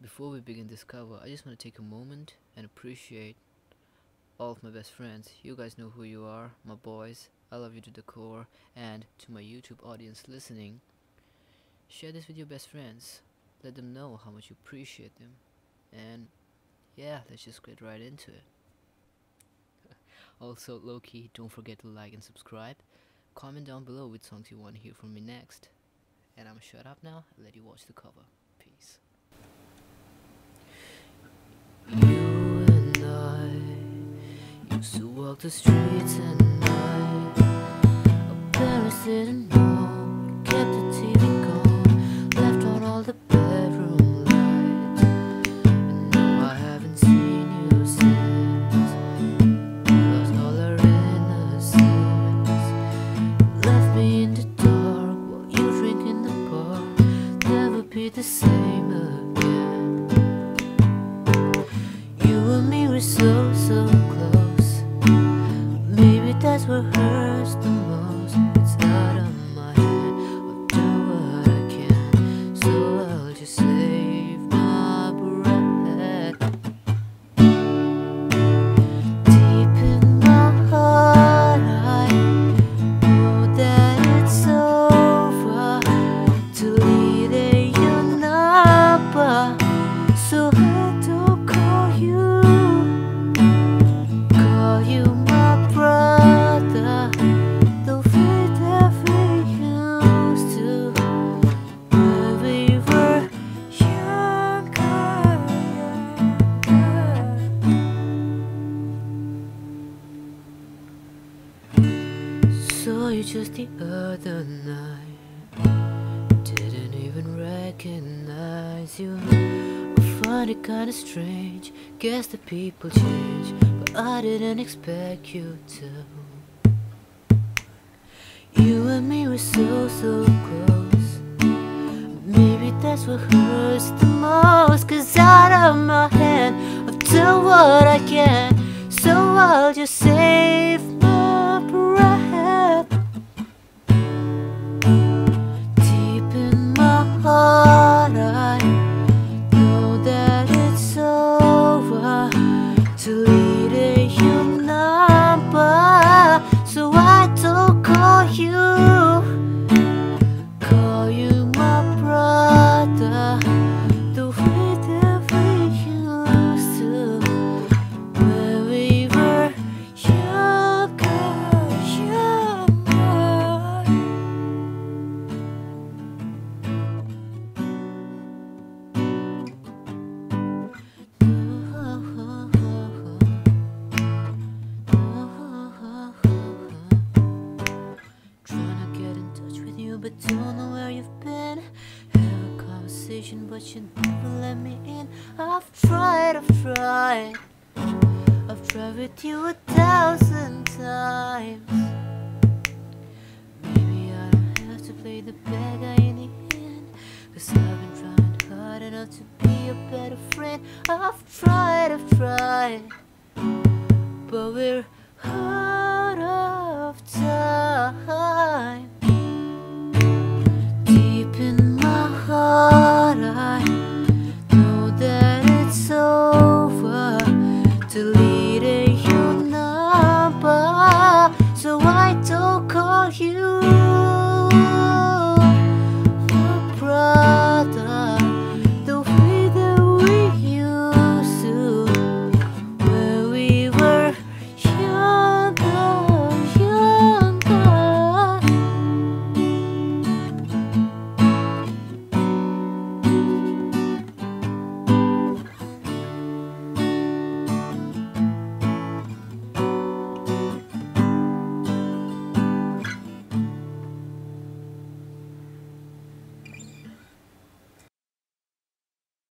before we begin this cover, I just want to take a moment and appreciate all of my best friends. You guys know who you are, my boys. I love you to the core. And to my YouTube audience listening, share this with your best friends. Let them know how much you appreciate them. And yeah, let's just get right into it. also, Loki, don't forget to like and subscribe. Comment down below which songs you want to hear from me next. And I'm shut up now. Let you watch the cover. Peace. The streets at night. Our parents didn't know. Kept the TV going, left on all the bedroom lights. And now I haven't seen you since. Lost all our innocence. Left me in the dark while you drink in the bar. Never be the same again. What the just the other night. Didn't even recognize you. I find it kinda strange. Guess the people change, but I didn't expect you to. You and me were so, so close. Maybe that's what hurts the most. Cause out of my hand, I've done what I can. So I'll just save but you never let me in. I've tried, I've tried. I've tried with you a thousand times. Maybe I don't have to play the bad guy in the end. Cause I've been trying hard enough to be a better friend. I've tried, I've tried. But we're out of time. to leave.